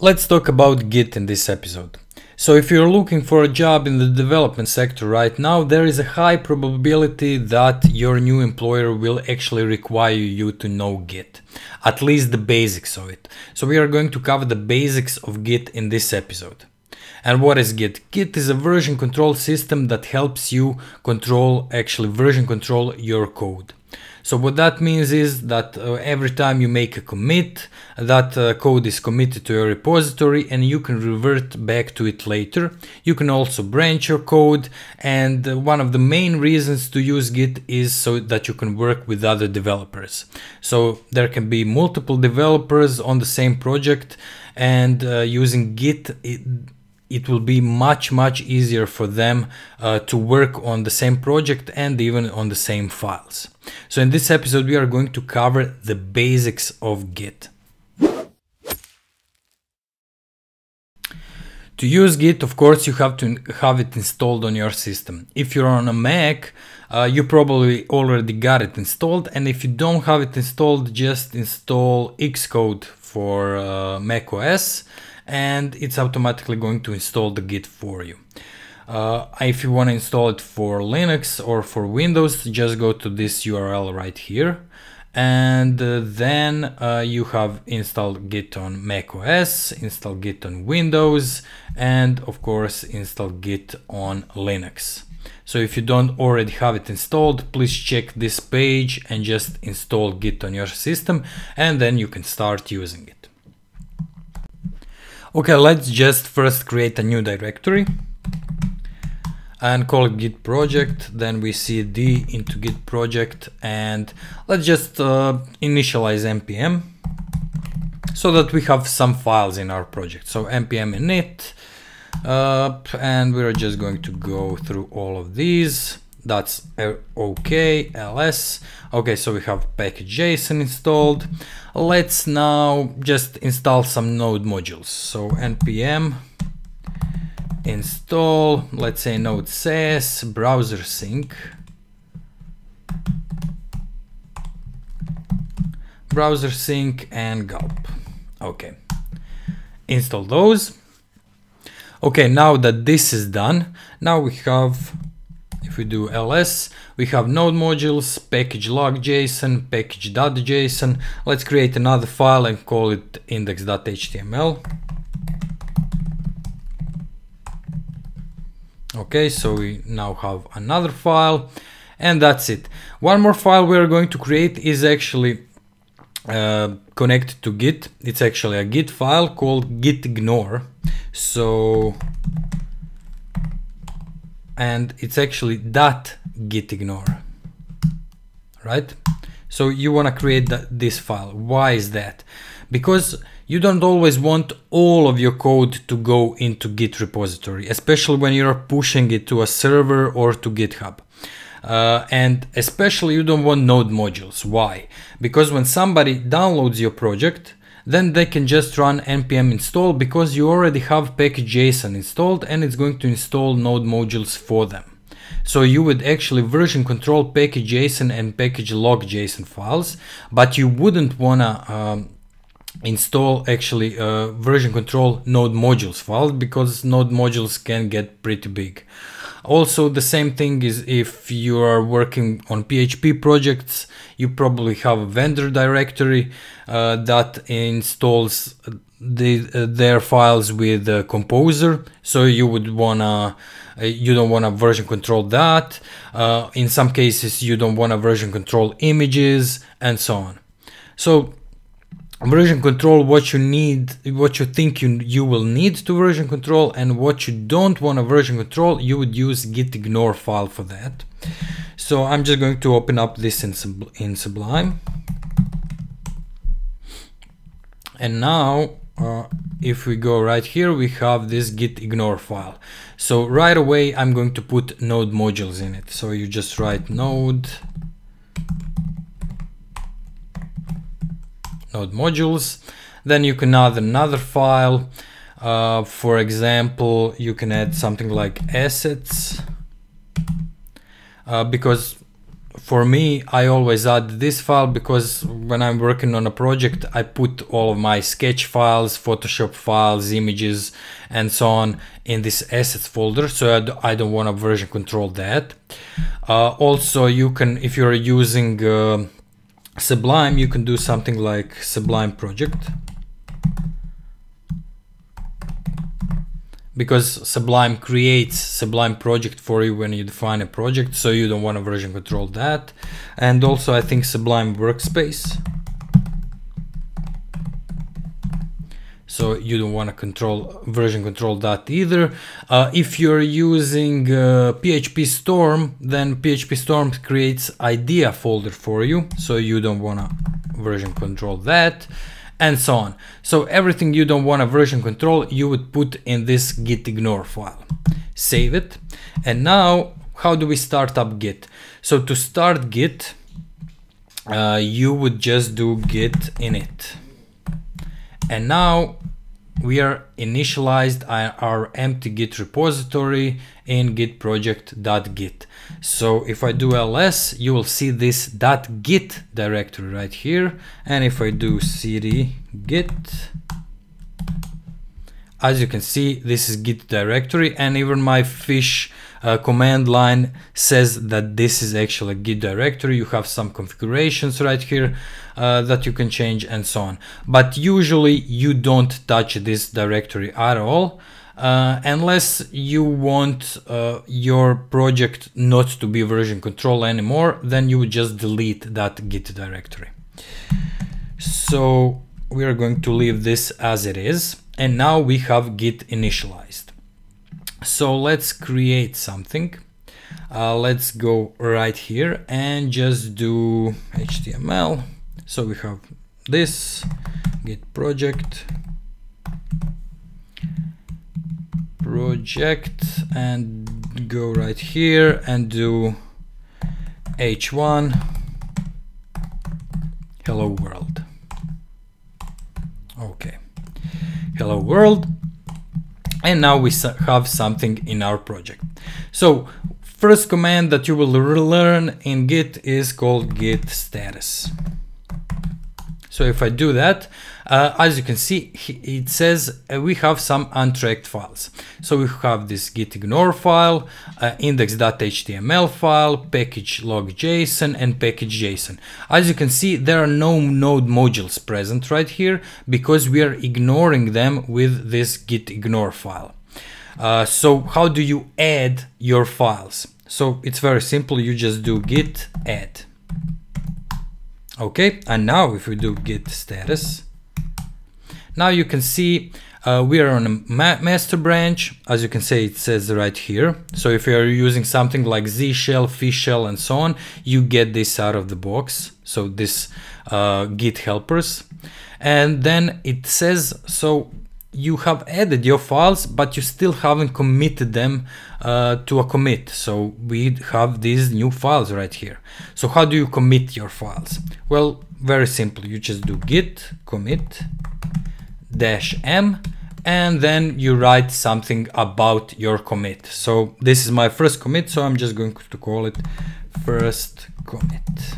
Let's talk about Git in this episode. So if you're looking for a job in the development sector right now, there is a high probability that your new employer will actually require you to know Git, at least the basics of it. So we are going to cover the basics of Git in this episode. And what is Git? Git is a version control system that helps you control, actually version control your code. So what that means is that uh, every time you make a commit, that uh, code is committed to your repository and you can revert back to it later. You can also branch your code and uh, one of the main reasons to use Git is so that you can work with other developers. So there can be multiple developers on the same project and uh, using Git it, it will be much much easier for them uh, to work on the same project and even on the same files. So in this episode we are going to cover the basics of Git. To use Git, of course, you have to have it installed on your system. If you're on a Mac, uh, you probably already got it installed. And if you don't have it installed, just install Xcode for uh, Mac OS and it's automatically going to install the Git for you. Uh, if you want to install it for Linux or for Windows, just go to this URL right here. And uh, then uh, you have installed Git on Mac OS, install Git on Windows, and of course install Git on Linux. So if you don't already have it installed, please check this page and just install Git on your system and then you can start using it. Okay, let's just first create a new directory and call it git project. Then we cd into git project and let's just uh, initialize npm so that we have some files in our project. So npm init uh, and we're just going to go through all of these that's eh, okay ls okay so we have package.json installed. Let's now just install some node modules. So npm install let's say node-sass browser sync. Browser sync and gulp okay. Install those. Okay now that this is done now we have if we do ls, we have node modules, package-lock.json, package.json. Let's create another file and call it index.html. Okay, so we now have another file and that's it. One more file we're going to create is actually uh, connected to Git. It's actually a Git file called gitignore. So and it's actually that git ignore right? So you want to create this file. Why is that? Because you don't always want all of your code to go into git repository especially when you're pushing it to a server or to github. Uh, and especially you don't want node modules. Why? Because when somebody downloads your project then they can just run npm install because you already have package.json installed and it's going to install node modules for them. So you would actually version control package.json and package-lock.json files, but you wouldn't wanna um, install actually uh, version control node modules file because node modules can get pretty big. Also, the same thing is if you are working on PHP projects, you probably have a vendor directory uh, that installs the, uh, their files with uh, Composer. So you would wanna, uh, you don't wanna version control that. Uh, in some cases, you don't wanna version control images and so on. So version control what you need what you think you you will need to version control and what you don't want to version control you would use git ignore file for that. So i'm just going to open up this in, in sublime. And now uh, if we go right here we have this git ignore file. So right away i'm going to put node modules in it. So you just write node node modules. Then you can add another file. Uh, for example, you can add something like assets uh, because for me, I always add this file because when I'm working on a project, I put all of my sketch files, Photoshop files, images, and so on in this assets folder. So I don't want to version control that. Uh, also, you can, if you're using uh, Sublime, you can do something like Sublime project. because Sublime creates Sublime project for you when you define a project, so you don't want to version control that. And also I think Sublime workspace. So you don't want to control version control that either. Uh, if you're using uh, PHP Storm, then PHP Storm creates idea folder for you, so you don't want to version control that and so on. So everything you don't want a version control, you would put in this git ignore file. Save it. And now, how do we start up git? So to start git, uh, you would just do git init. And now we are initialized our empty git repository in git project.git. So if I do ls, you will see this .git directory right here. And if I do cd git, as you can see, this is git directory and even my fish uh, command line says that this is actually a git directory. You have some configurations right here uh, that you can change and so on. But usually you don't touch this directory at all. Uh, unless you want uh, your project not to be version control anymore, then you would just delete that git directory. So we are going to leave this as it is. And now we have git initialized. So let's create something. Uh, let's go right here and just do HTML. So we have this git project project and go right here and do h1 hello world okay hello world and now we have something in our project. So first command that you will learn in git is called git status. So if i do that uh, as you can see, it says uh, we have some untracked files. So we have this git ignore file, uh, index.html file, package-lock.json, and package.json. As you can see, there are no node modules present right here because we are ignoring them with this git ignore file. Uh, so how do you add your files? So it's very simple. You just do git add. Okay, and now if we do git status, now you can see uh, we are on a ma master branch. As you can see, it says right here. So if you are using something like Z shell, fish shell, and so on, you get this out of the box. So this uh, Git helpers. And then it says, so you have added your files, but you still haven't committed them uh, to a commit. So we have these new files right here. So how do you commit your files? Well, very simple. You just do git commit dash m and then you write something about your commit. So this is my first commit, so I'm just going to call it first commit.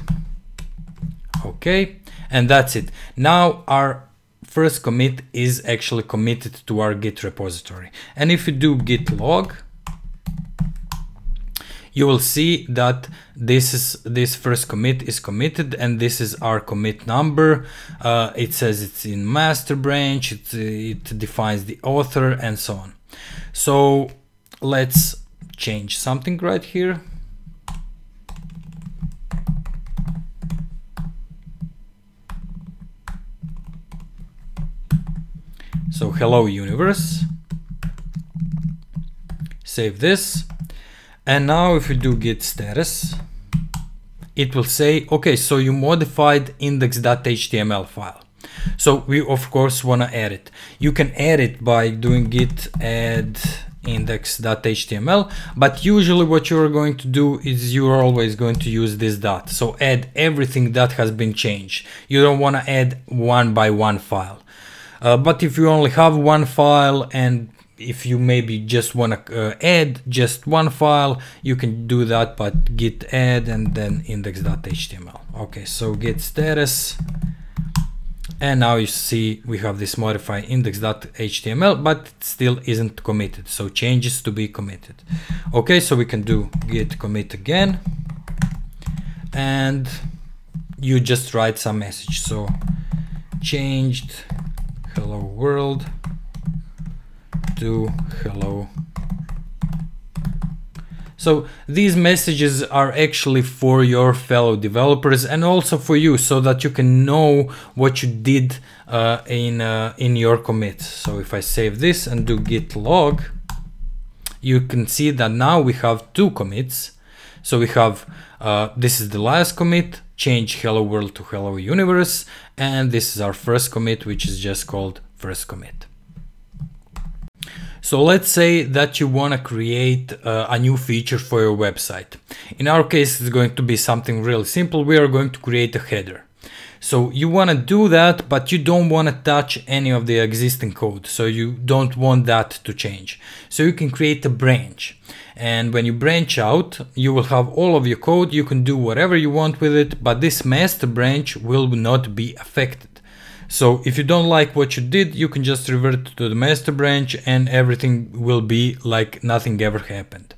Okay, and that's it. Now our first commit is actually committed to our Git repository. And if you do git log, you will see that this is this first commit is committed and this is our commit number. Uh, it says it's in master branch it, it defines the author and so on. So let's change something right here. So hello universe. Save this and now if we do git status, it will say, okay, so you modified index.html file. So we of course want to add it. You can add it by doing git add index.html, but usually what you're going to do is you're always going to use this dot. So add everything that has been changed. You don't want to add one by one file. Uh, but if you only have one file and if you maybe just want to uh, add just one file you can do that but git add and then index.html okay so git status. And now you see we have this modify index.html but it still isn't committed. So changes to be committed. Okay so we can do git commit again. And you just write some message. So changed hello world to hello so these messages are actually for your fellow developers and also for you so that you can know what you did uh, in, uh, in your commit. So if I save this and do git log, you can see that now we have two commits. So we have, uh, this is the last commit, change hello world to hello universe. And this is our first commit, which is just called first commit. So let's say that you want to create uh, a new feature for your website. In our case, it's going to be something really simple. We are going to create a header. So you want to do that, but you don't want to touch any of the existing code. So you don't want that to change. So you can create a branch. And when you branch out, you will have all of your code. You can do whatever you want with it, but this master branch will not be affected. So if you don't like what you did, you can just revert to the master branch and everything will be like nothing ever happened.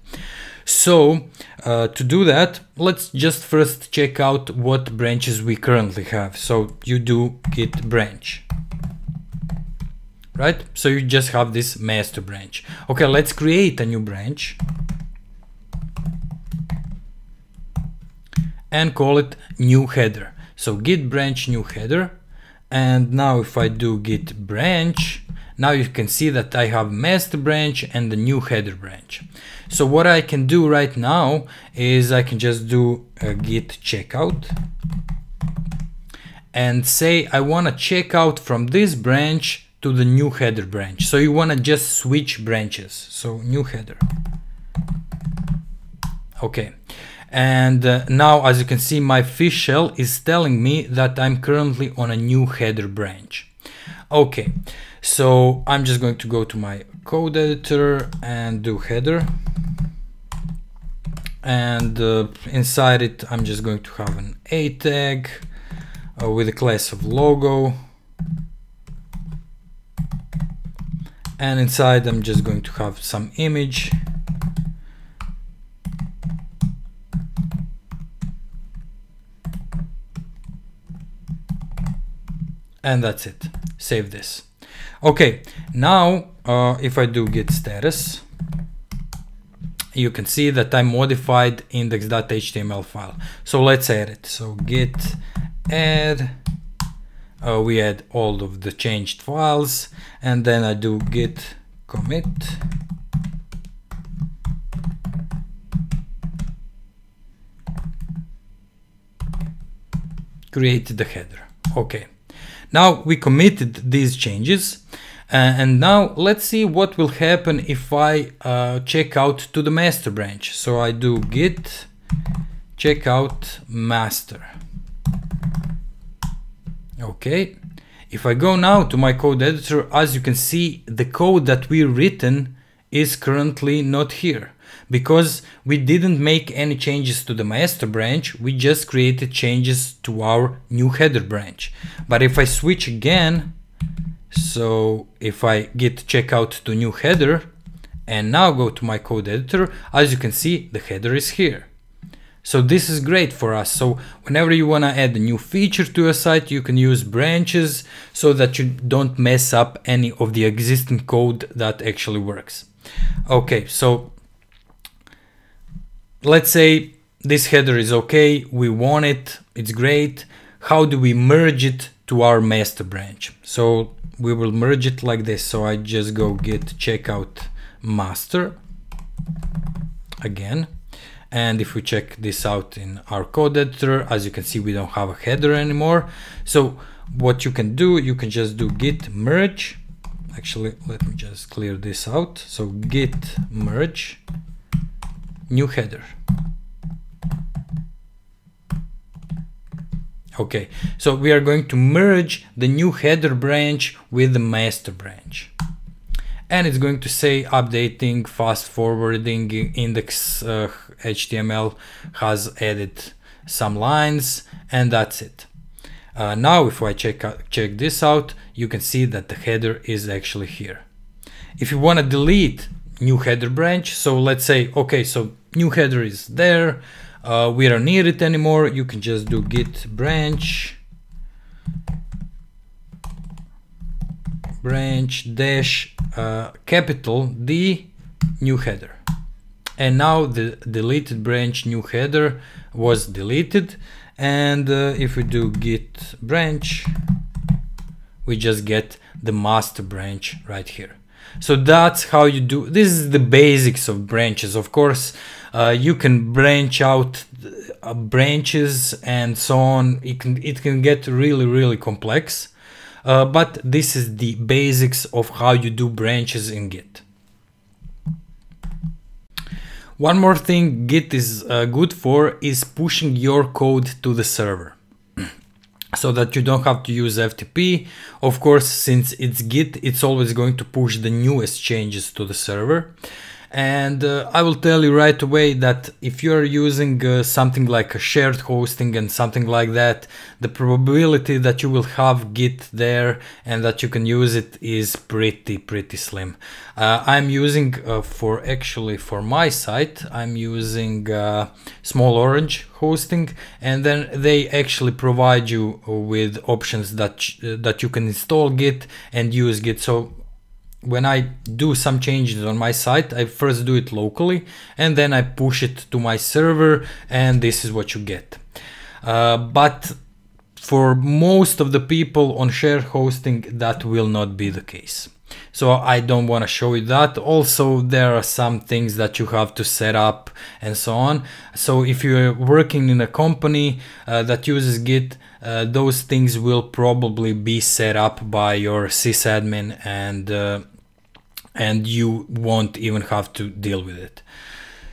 So uh, to do that, let's just first check out what branches we currently have. So you do git branch, right? So you just have this master branch. Okay, let's create a new branch and call it new header. So git branch new header and now if I do git branch now you can see that I have master branch and the new header branch. So what I can do right now is I can just do a git checkout and say I want to check out from this branch to the new header branch. So you want to just switch branches. So new header. Okay and uh, now as you can see my fish shell is telling me that I'm currently on a new header branch. Okay so I'm just going to go to my code editor and do header. And uh, inside it I'm just going to have an a tag uh, with a class of logo. And inside I'm just going to have some image and that's it. Save this. Okay now uh, if I do git status you can see that I modified index.html file. So let's add it. So git add uh, we add all of the changed files and then I do git commit. Create the header. Okay now we committed these changes uh, and now let's see what will happen if I uh, check out to the master branch. So I do git checkout master. Okay. If I go now to my code editor, as you can see, the code that we written is currently not here because we didn't make any changes to the master branch, we just created changes to our new header branch. But if I switch again, so if I git checkout to new header and now go to my code editor, as you can see, the header is here. So this is great for us. So whenever you want to add a new feature to a site, you can use branches so that you don't mess up any of the existing code that actually works. Okay, so let's say this header is okay, we want it, it's great. How do we merge it to our master branch? So we will merge it like this. So I just go git checkout master again. And if we check this out in our code editor, as you can see, we don't have a header anymore. So what you can do, you can just do git merge. Actually, let me just clear this out. So git merge new header. Okay, so we are going to merge the new header branch with the master branch. and it's going to say updating fast forwarding index uh, HTML has added some lines and that's it. Uh, now if I check, check this out, you can see that the header is actually here. If you want to delete new header branch, so let's say, okay, so new header is there, uh, we don't need it anymore, you can just do git branch. Branch dash uh, capital D new header. And now the deleted branch new header was deleted. And uh, if we do git branch we just get the master branch right here so that's how you do this is the basics of branches. Of course uh, you can branch out uh, branches and so on. It can it can get really really complex. Uh, but this is the basics of how you do branches in git. One more thing Git is uh, good for is pushing your code to the server so that you don't have to use FTP. Of course, since it's Git, it's always going to push the newest changes to the server. And uh, I will tell you right away that if you're using uh, something like a shared hosting and something like that, the probability that you will have Git there and that you can use it is pretty, pretty slim. Uh, I'm using uh, for actually for my site, I'm using uh, Small Orange hosting and then they actually provide you with options that, that you can install Git and use Git. So when I do some changes on my site, I first do it locally and then I push it to my server and this is what you get. Uh, but for most of the people on shared hosting, that will not be the case. So I don't want to show you that. Also, there are some things that you have to set up and so on. So if you're working in a company uh, that uses Git, uh, those things will probably be set up by your sysadmin and uh, and you won't even have to deal with it.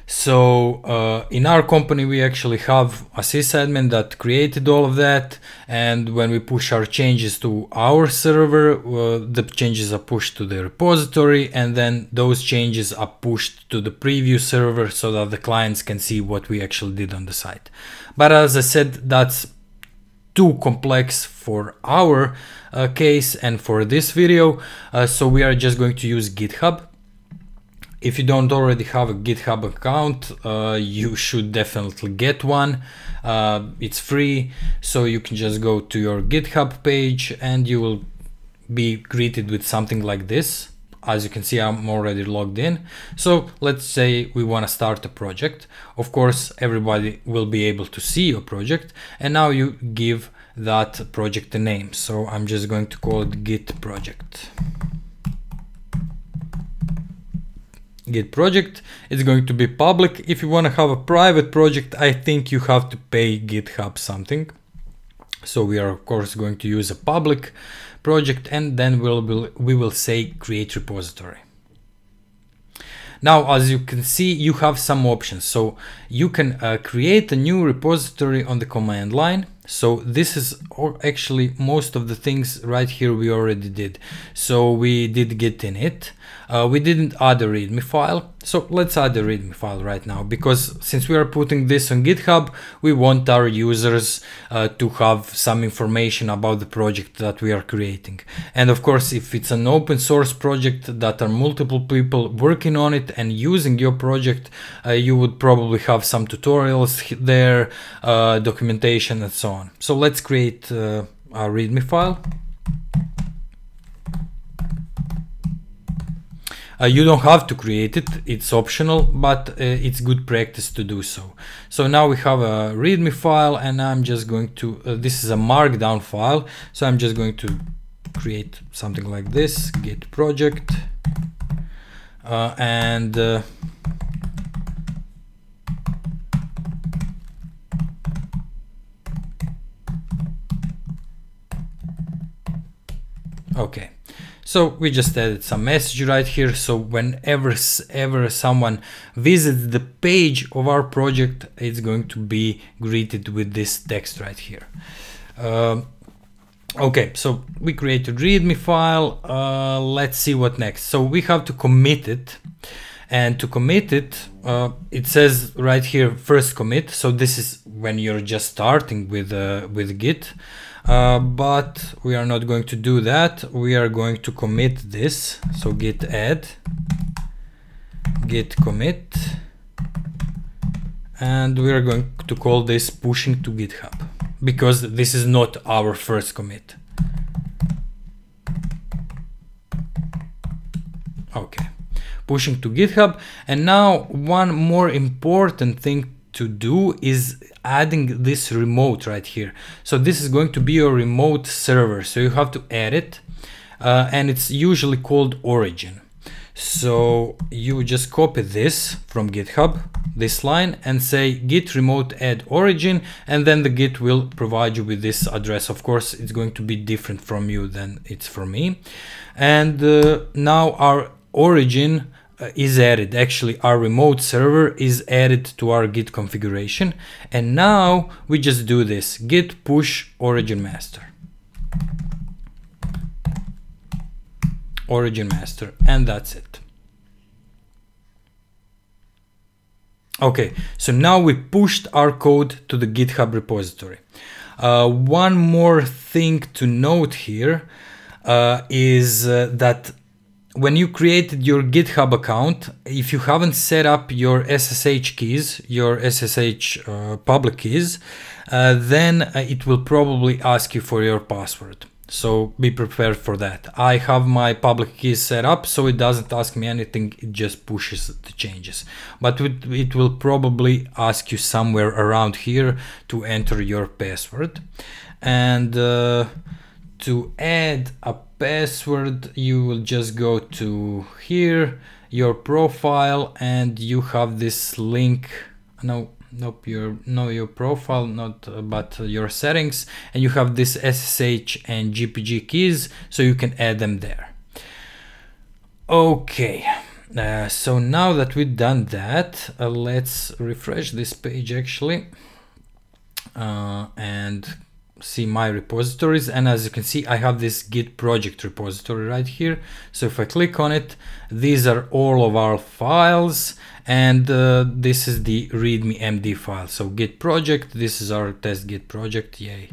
So uh, in our company, we actually have a sysadmin that created all of that. And when we push our changes to our server, uh, the changes are pushed to the repository and then those changes are pushed to the preview server so that the clients can see what we actually did on the site. But as I said, that's too complex for our uh, case and for this video. Uh, so we are just going to use GitHub. If you don't already have a GitHub account, uh, you should definitely get one. Uh, it's free, so you can just go to your GitHub page and you will be greeted with something like this as you can see I'm already logged in. So let's say we want to start a project. Of course everybody will be able to see your project and now you give that project a name. So I'm just going to call it git project. Git project. It's going to be public. If you want to have a private project I think you have to pay github something. So we are of course going to use a public project and then we'll, we'll we will say create repository. Now, as you can see, you have some options. So you can uh, create a new repository on the command line. So this is actually most of the things right here we already did. So we did git init. Uh, we didn't add a readme file. So let's add a readme file right now because since we are putting this on GitHub, we want our users uh, to have some information about the project that we are creating. And of course, if it's an open source project that are multiple people working on it and using your project, uh, you would probably have some tutorials there, uh, documentation and so on. So let's create uh, a readme file. Uh, you don't have to create it, it's optional, but uh, it's good practice to do so. So now we have a readme file and I'm just going to, uh, this is a markdown file, so I'm just going to create something like this, git project, uh, and uh, okay so we just added some message right here. So whenever ever someone visits the page of our project, it's going to be greeted with this text right here. Uh, Okay, so we created README file. Uh, let's see what next. So we have to commit it. And to commit it, uh, it says right here, first commit. So this is when you're just starting with, uh, with Git. Uh, but we are not going to do that. We are going to commit this. So git add, git commit, and we are going to call this pushing to GitHub because this is not our first commit. Okay, pushing to GitHub. And now one more important thing to do is adding this remote right here. So this is going to be your remote server. So you have to add it uh, and it's usually called origin. So you just copy this from GitHub, this line and say git remote add origin and then the git will provide you with this address. Of course, it's going to be different from you than it's for me. And uh, now our origin is added. Actually, our remote server is added to our git configuration. And now we just do this git push origin master. Origin master and that's it. Okay, so now we pushed our code to the GitHub repository. Uh, one more thing to note here uh, is uh, that when you created your GitHub account, if you haven't set up your SSH keys, your SSH uh, public keys, uh, then uh, it will probably ask you for your password. So be prepared for that. I have my public keys set up so it doesn't ask me anything, it just pushes the changes. But it, it will probably ask you somewhere around here to enter your password. And uh, to add a password, you will just go to here, your profile, and you have this link. No, nope your no your profile not uh, but your settings. And you have this ssh and gpg keys so you can add them there. Okay uh, so now that we've done that uh, let's refresh this page actually. Uh, and see my repositories and as you can see I have this git project repository right here. So if I click on it these are all of our files and uh, this is the readme md file. So git project this is our test git project yay.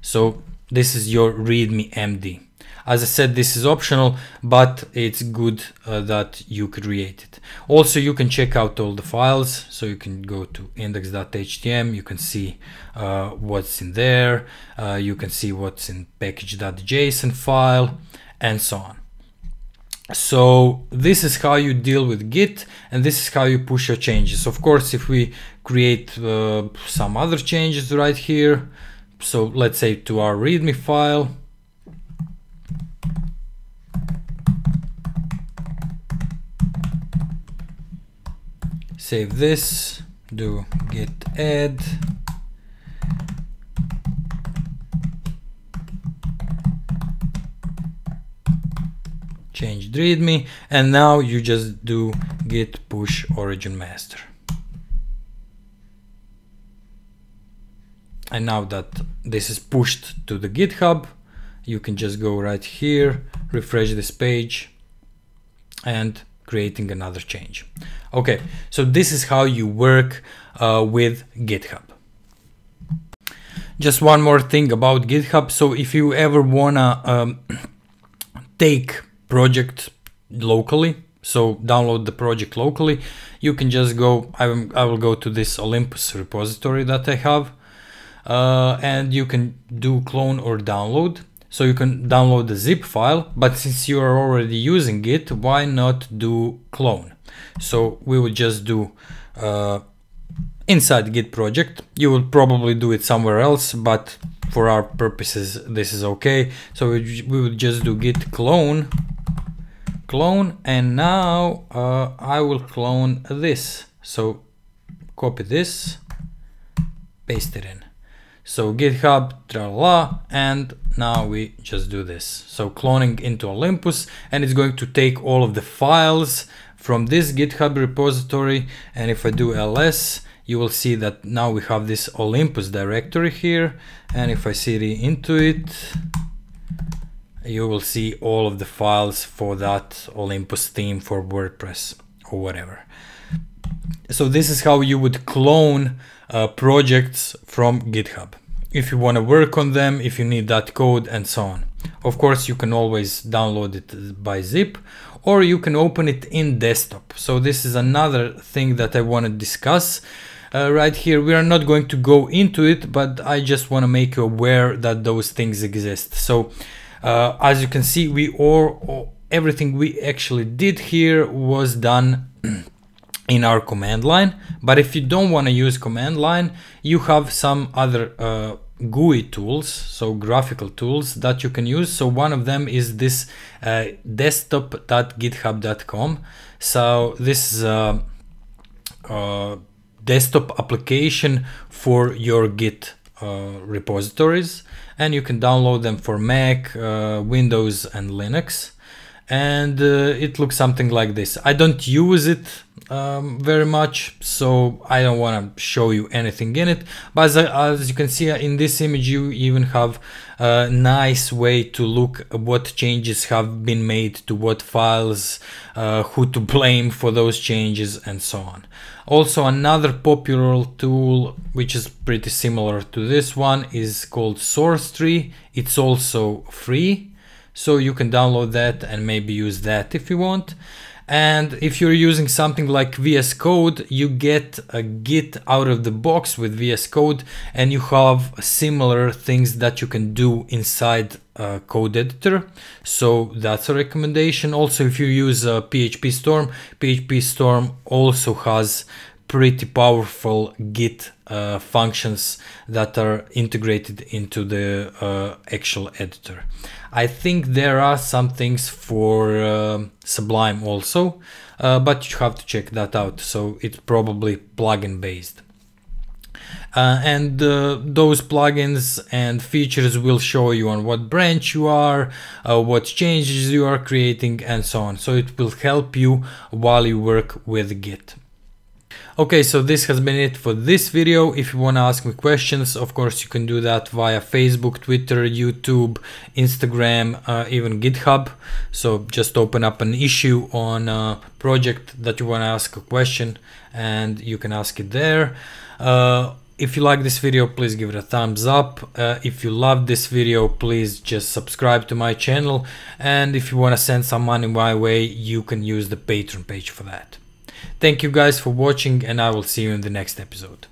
So this is your readme md as I said this is optional but it's good uh, that you create it. Also you can check out all the files. So you can go to index.htm you can see uh, what's in there uh, you can see what's in package.json file and so on. So this is how you deal with git and this is how you push your changes. Of course if we create uh, some other changes right here so let's say to our readme file save this do git add. Changed readme and now you just do git push origin master. And now that this is pushed to the github you can just go right here refresh this page and creating another change. Okay so this is how you work uh, with github. Just one more thing about github. So if you ever wanna um, take project locally so download the project locally you can just go I, I will go to this Olympus repository that I have uh, and you can do clone or download so you can download the zip file but since you are already using it why not do clone? So we would just do uh, inside git project. You will probably do it somewhere else but for our purposes this is okay. So we, we would just do git clone clone and now uh, I will clone this. So copy this paste it in so github tralala and now we just do this so cloning into Olympus and it's going to take all of the files from this github repository and if I do ls you will see that now we have this Olympus directory here and if I cd into it you will see all of the files for that Olympus theme for WordPress or whatever. So this is how you would clone uh, projects from GitHub. If you want to work on them, if you need that code and so on. Of course, you can always download it by zip or you can open it in desktop. So this is another thing that I want to discuss. Uh, right here we are not going to go into it but I just want to make you aware that those things exist so uh, as you can see we all everything we actually did here was done in our command line but if you don't want to use command line you have some other uh, GUI tools, so graphical tools that you can use. So one of them is this uh, desktop.github.com. So this is a, a, desktop application for your Git uh, repositories, and you can download them for Mac, uh, Windows, and Linux. And uh, it looks something like this. I don't use it um, very much so I don't want to show you anything in it. But as, as, you can see in this image you even have a nice way to look what changes have been made to what files uh, who to blame for those changes and so on. Also another popular tool which is pretty similar to this one is called SourceTree it's also free so you can download that and maybe use that if you want and if you're using something like VS Code, you get a Git out of the box with VS Code and you have similar things that you can do inside a code editor. So that's a recommendation. Also, if you use uh, PHP Storm, PHP Storm also has pretty powerful Git uh, functions that are integrated into the uh, actual editor. I think there are some things for uh, Sublime also, uh, but you have to check that out. So it's probably plugin based. Uh, and uh, those plugins and features will show you on what branch you are, what changes you are creating and so on. So it will help you while you work with Git. Okay, so this has been it for this video. If you want to ask me questions, of course you can do that via Facebook, Twitter, YouTube, Instagram, uh, even GitHub. So just open up an issue on a project that you want to ask a question and you can ask it there. Uh, if you like this video, please give it a thumbs up. Uh, if you love this video, please just subscribe to my channel. And if you want to send some money my way, you can use the Patreon page for that. Thank you guys for watching and I will see you in the next episode.